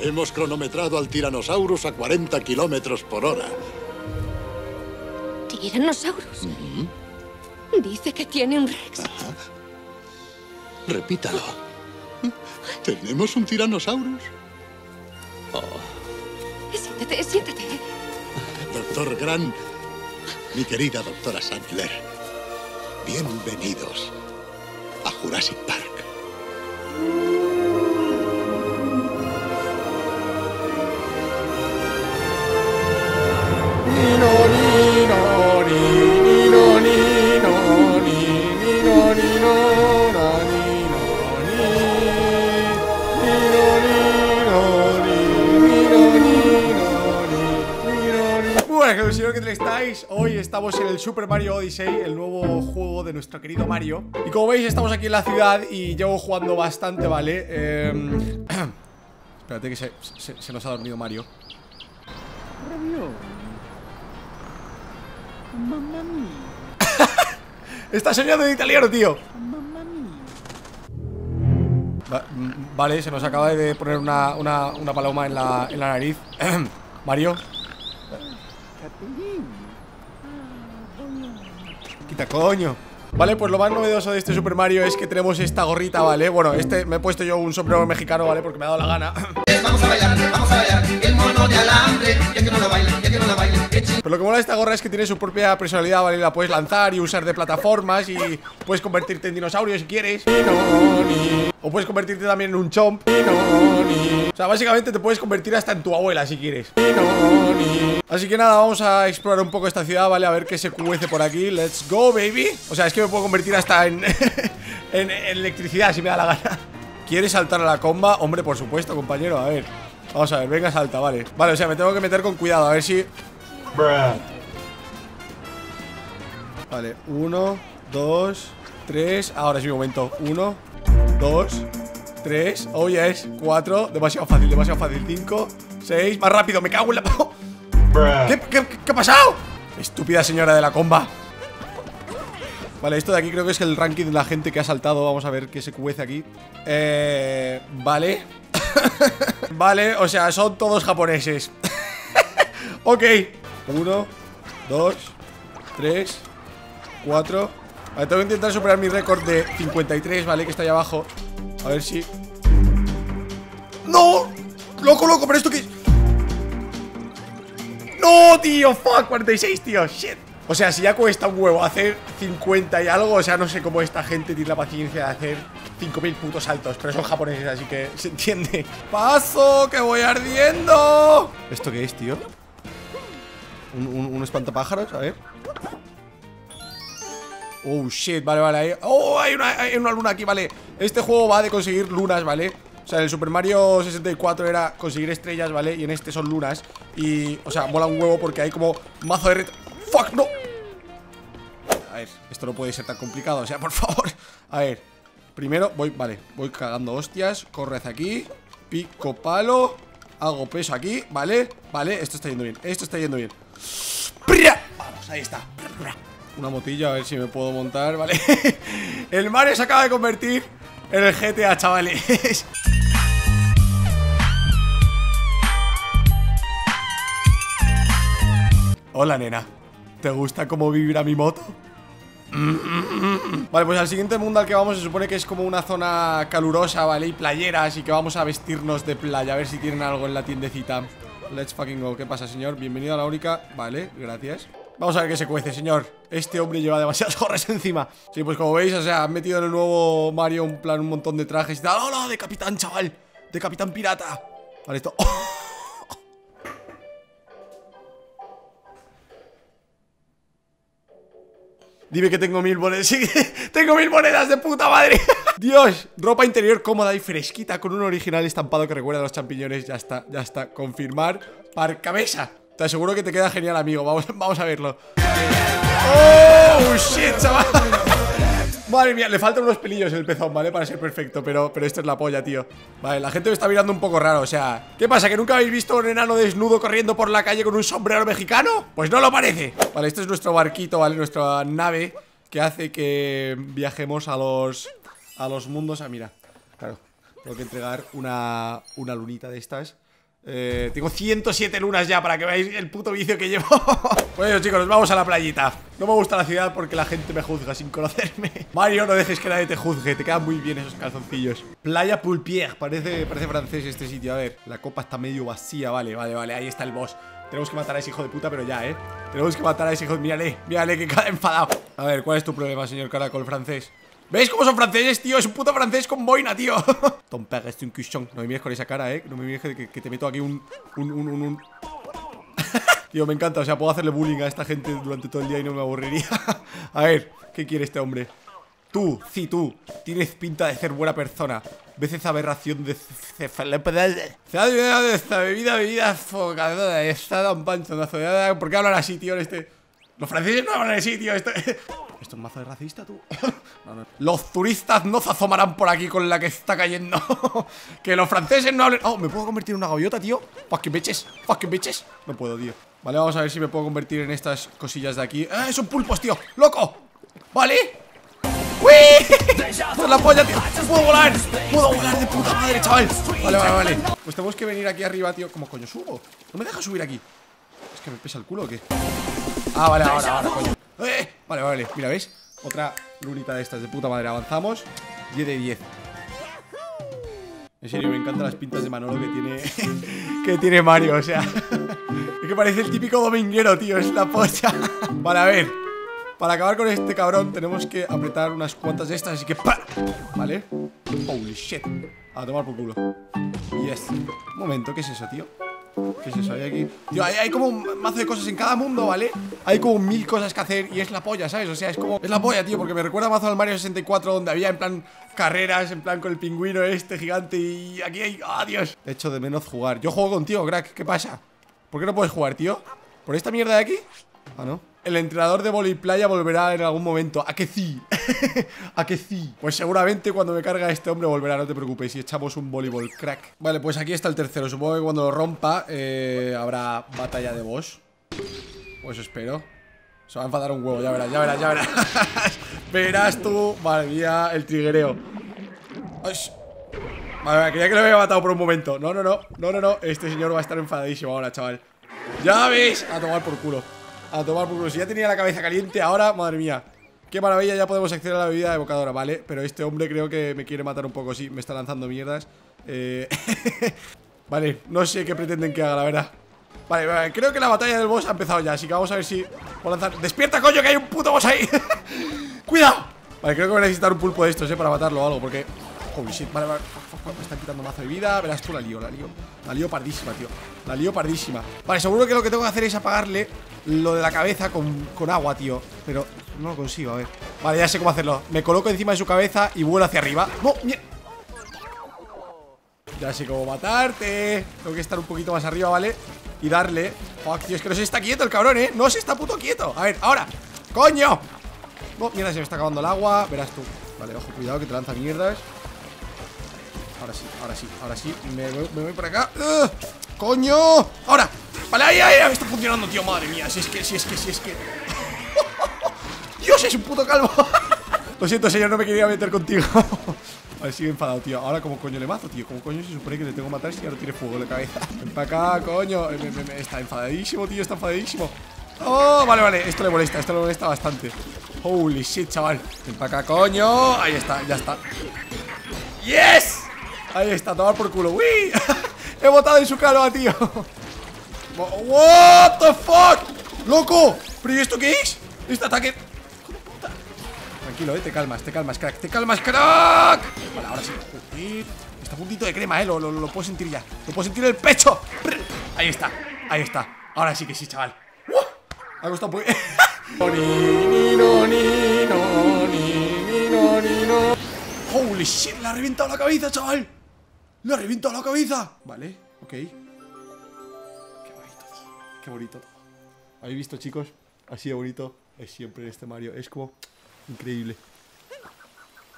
Hemos cronometrado al Tyrannosaurus a 40 kilómetros por hora. ¿Tyrannosaurus? Dice que tiene un Rex. Repítalo. ¿Tenemos un Tyrannosaurus? Siéntate, siéntate. Doctor Grant, mi querida doctora Sandler, bienvenidos a Jurassic Park. ¿Qué tal estáis? Hoy estamos en el Super Mario Odyssey, el nuevo juego de nuestro querido Mario. Y como veis, estamos aquí en la ciudad y llevo jugando bastante, ¿vale? Eh... Espérate que se nos ha dormido Mario. Está soñando en italiano, tío. Va- mm, vale, se nos acaba de poner una, una, una paloma en la, en la nariz. Mario. Coño. Vale, pues lo más novedoso de este Super Mario es que tenemos esta gorrita, ¿vale? Bueno, este me he puesto yo un sombrero mexicano, ¿vale? Porque me ha dado la gana. Vamos a bailar, vamos a bailar, el mono de alambre, ya que no la baile, ya que no la eche Pero lo que mola de esta gorra es que tiene su propia personalidad, ¿vale? La puedes lanzar y usar de plataformas y puedes convertirte en dinosaurio si quieres. O puedes convertirte también en un chomp. O sea, básicamente te puedes convertir hasta en tu abuela si quieres. Así que nada, vamos a explorar un poco esta ciudad, ¿vale? A ver qué se cuece por aquí. Let's go, baby. O sea, es que me puedo convertir hasta en electricidad si me da la gana. ¿Quieres saltar a la comba? Hombre, por supuesto, compañero. A ver. Vamos a ver, venga, salta, vale. Vale, o sea, me tengo que meter con cuidado, a ver si. Vale, uno, dos, tres. Ahora es mi momento. Uno, dos, tres. Oh, yes. Cuatro. Demasiado fácil, demasiado fácil. Cinco, seis. Más rápido, me cago en la. ¿Qué, qué, qué ha pasado? Estúpida señora de la comba. Vale, esto de aquí creo que es el ranking de la gente que ha saltado. Vamos a ver qué se cuece aquí. Eh. Vale. vale, o sea, son todos japoneses. ok. Uno, dos, tres, cuatro. Vale, tengo que intentar superar mi récord de 53, ¿vale? Que está ahí abajo. A ver si. ¡No! ¡Loco, loco! ¿Pero esto qué? ¡No, tío! ¡Fuck! 46, tío. ¡Shit! O sea, si ya cuesta un huevo hacer 50 y algo, o sea, no sé cómo esta gente tiene la paciencia de hacer 5.000 putos saltos, pero son japoneses, así que se entiende. ¡Paso! ¡Que voy ardiendo! ¿Esto qué es, tío? ¿Un, un, un espantapájaros? A ver. Oh, shit, vale, vale ahí. Oh, hay una, hay una luna aquí, vale Este juego va de conseguir lunas, ¿vale? O sea, en el Super Mario 64 era conseguir estrellas, ¿vale? Y en este son lunas Y, o sea, mola un huevo porque hay como mazo de ret... ¡Fuck, no! Ver, esto no puede ser tan complicado O sea, por favor A ver, primero voy, vale Voy cagando hostias, corre hacia aquí Pico palo Hago peso aquí, ¿vale? Vale, esto está yendo bien Esto está yendo bien. Vamos, ahí está una motilla, a ver si me puedo montar, ¿vale? el Mario se acaba de convertir en el GTA, chavales Hola, nena ¿Te gusta cómo vibra mi moto? Vale, pues al siguiente mundo al que vamos se supone que es como una zona calurosa, ¿vale? Y playeras y que vamos a vestirnos de playa A ver si tienen algo en la tiendecita. Let's fucking go. ¿Qué pasa, señor? Bienvenido a la única. Vale, gracias. Vamos a ver qué se cuece, señor. Este hombre lleva demasiadas gorras encima. Sí, pues como veis, o sea, han metido en el nuevo Mario Un plan, un montón de trajes y tal. ¡Hola! De capitán, chaval. De capitán pirata. Vale, esto Dime que tengo mil monedas tengo mil monedas de puta madre. Dios, ropa interior cómoda y fresquita Con un original estampado que recuerda a los champiñones Ya está, ya está, confirmar Par cabeza. Te aseguro que te queda genial, amigo Vamos, vamos a verlo. Oh, shit, chaval Madre mía, le faltan unos pelillos en el pezón, ¿vale? Para ser perfecto, pero, pero esto es la polla, tío Vale, la gente me está mirando un poco raro, o sea ¿Qué pasa? ¿Que nunca habéis visto un enano desnudo corriendo por la calle con un sombrero mexicano? Pues no lo parece Vale, este es nuestro barquito, ¿vale? Nuestra nave que hace que viajemos a los... A los mundos Ah, mira, claro Tengo que entregar una, una lunita de estas Eh, tengo 107 lunas ya para que veáis el puto vicio que llevo. Bueno chicos, nos vamos a la playita. No me gusta la ciudad porque la gente me juzga sin conocerme. Mario, no dejes que nadie te juzgue. Te quedan muy bien esos calzoncillos. Playa Pulpier, parece, parece francés este sitio. A ver, la copa está medio vacía. Vale, vale, vale, ahí está el boss. Tenemos que matar a ese hijo de puta, pero ya, ¿eh? Tenemos que matar a ese hijo de... Mírale, mírale que cada enfadado. A ver, ¿cuál es tu problema, señor caracol francés? ¿Veis cómo son franceses, tío? Es un puto francés con boina, tío Tom este un cuchón No me mires con esa cara, ¿eh? No me mires que, te meto aquí un... Un, un, un. Tío, me encanta, o sea, puedo hacerle bullying a esta gente durante todo el día y no me aburriría A ver, ¿qué quiere este hombre? Tú, sí, tú, tienes pinta de ser buena persona Ves esa aberración de esta bebida, bebida focadora Está un pancho, ¿Por qué hablan así, tío? Este... Los franceses no hablan así, tío Esto, Esto es mazo de racista, tú Los turistas no se asomarán por aquí con la que está cayendo Que los franceses no hablen Oh, ¿me puedo convertir en una gaviota, tío? Fucking bitches, fucking bitches No puedo, tío Vale, vamos a ver si me puedo convertir en estas cosillas de aquí ¡Eh, son pulpos, tío! ¡Loco! ¿Vale? ¡Uy! ¡Esto es la polla, tío! ¡Puedo volar! ¡Puedo volar de puta madre, chaval! Vale, vale, vale Pues tenemos que venir aquí arriba, tío ¿Cómo coño subo? ¿No me deja subir aquí? ¿Es que me pesa el culo o qué? Ah, vale, ahora, ahora, coño ¡Eh! Vale, vale, mira, ¿veis? Otra lunita de estas de puta madre Avanzamos 10 de 10 En serio, me encantan las pintas de Manolo que tiene Que tiene Mario, o sea Es que parece el típico dominguero, tío Es la polla Vale, a ver para acabar con este cabrón tenemos que apretar unas cuantas de estas Así que ¡pa! ¿Vale? Holy shit A tomar por culo Yes Un momento, ¿qué es eso, tío? ¿Qué es eso? Hay aquí Tío, hay, como un mazo de cosas en cada mundo, ¿vale? Hay como mil cosas que hacer y es la polla, ¿sabes? O sea, es como... Es la polla, tío, porque me recuerda mazo al Mario 64 Donde había en plan carreras, en plan con el pingüino este gigante Y aquí hay... ¡Ah, Dios! He hecho de menos jugar Yo juego contigo, crack, ¿qué pasa? ¿Por qué no puedes jugar, tío? ¿Por esta mierda de aquí? Ah, ¿no? El entrenador de voli playa volverá en algún momento. ¿A que sí? ¿A que sí? Pues seguramente cuando me carga este hombre volverá, no te preocupes Y echamos un voleibol crack. Vale, pues aquí está el tercero. Supongo que cuando lo rompa eh, habrá batalla de boss. Pues espero. Se va a enfadar un huevo, ya verás, ya verás, ya verás. Verás tú, madre mía, el triguereo. Vale, creía que lo había matado por un momento. No, no, no, no, no, no Este señor va a estar enfadadísimo ahora, chaval. Ya veis, a tomar por culo a tomar por. Si ya tenía la cabeza caliente, ahora, madre mía. Qué maravilla, ya podemos acceder a la bebida evocadora, ¿vale? Pero este hombre creo que me quiere matar un poco, sí, me está lanzando mierdas. Eh... vale, no sé qué pretenden que haga, la verdad. Vale, vale, creo que la batalla del boss ha empezado ya, así que vamos a ver si puedo lanzar. ¡Despierta, coño, que hay un puto boss ahí! ¡Cuidado! Vale, creo que voy a necesitar un pulpo de estos, eh, para matarlo o algo, porque Holy vale, vale. Me están quitando mazo de vida. Verás tú, la lío, la lío. La lío pardísima, tío. La lío pardísima. Vale, seguro que lo que tengo que hacer es apagarle Lo de la cabeza con, con agua, tío. Pero no lo consigo, a ver. Vale, ya sé cómo hacerlo. Me coloco encima de su cabeza y vuelo hacia arriba. ¡No! ¡Mierda! Ya sé cómo matarte. Tengo que estar un poquito más arriba, ¿vale? Y darle. Fuck, tío, es que no se está quieto el cabrón, ¿eh? No se está puto quieto. A ver, ahora. ¡Coño! No, mierda, se me está acabando el agua. Verás tú. Vale, ojo, cuidado que te lanza mierdas Ahora sí, ahora sí, ahora sí. Me voy, me por acá. ¡Coño! ¡Ahora! Vale, ahí, ahí, Está funcionando, tío, madre mía. Si es que, si es que, si es que. Dios, es un puto calvo Lo siento, señor, no me quería meter contigo. Vale, sigue enfadado, tío. Ahora, ¿cómo coño le mazo, tío? ¿Cómo coño se supone que le tengo que matar si no tiene fuego en la cabeza? Ven para acá, coño. Está enfadadísimo, tío, está enfadadísimo. Oh, vale, vale, esto le molesta, esto le molesta bastante. Holy shit, chaval. Ven para acá, coño. Ahí está, ya está. ¡Yes! Ahí está, tomar por culo. ¡Uy! He botado en su calva, tío. What the fuck ¡Loco! ¿Pero y esto qué es? Este ataque. Tranquilo, eh, te calmas, te calmas, crack Te calmas, crack. Vale, ahora sí. Está a puntito de crema, eh, lo, lo, puedo sentir ya. Lo puedo sentir en el pecho. Ahí está, ahí está. Ahora sí que sí, chaval. Ha costado Holy shit, le ha reventado la cabeza, chaval ¡Le ha reventado la cabeza! Vale, ok. Qué bonito Qué bonito ¿Habéis visto, chicos? Así de bonito Es siempre este Mario Es como increíble.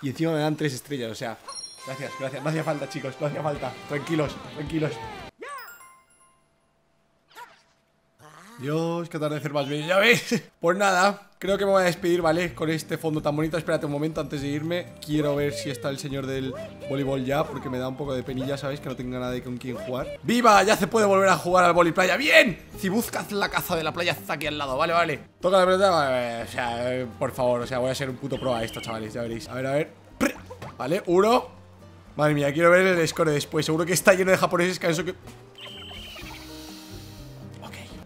Y encima me dan tres estrellas, o sea Gracias, gracias No hacía falta, chicos No hacía falta. Tranquilos, tranquilos Dios, qué atardecer más bello, ya ves. Pues nada, creo que me voy a despedir, ¿vale? Con este fondo tan bonito, espérate un momento antes de irme. Quiero ver si está el señor del voleibol ya Porque me da un poco de penilla, ¿sabéis? Que no tenga nadie con quien jugar. ¡Viva! Ya se puede volver a jugar al voleibol playa. ¡Bien! Si buscas la caza de la playa está aquí al lado, vale, vale. Toca la pelota, o sea, eh, por favor O sea, voy a ser un puto pro a esto, chavales, ya veréis. A ver, a ver. Vale, uno. Madre mía, quiero ver el score después. Seguro que está lleno de japoneses que eso que...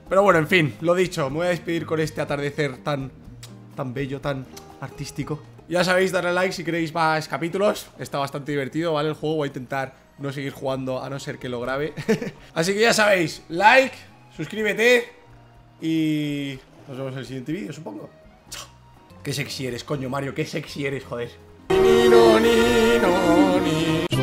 Pero bueno, en fin, lo dicho, me voy a despedir con este atardecer tan, tan bello, tan artístico. Ya sabéis, darle like si queréis más capítulos. Está bastante divertido, ¿vale? El juego voy a intentar no seguir jugando a no ser que lo grabe. Así que ya sabéis, like, suscríbete y nos vemos en el siguiente vídeo, supongo. Chao. Qué sexy eres, coño, Mario, qué sexy eres, joder. Ni, no, ni, no, ni.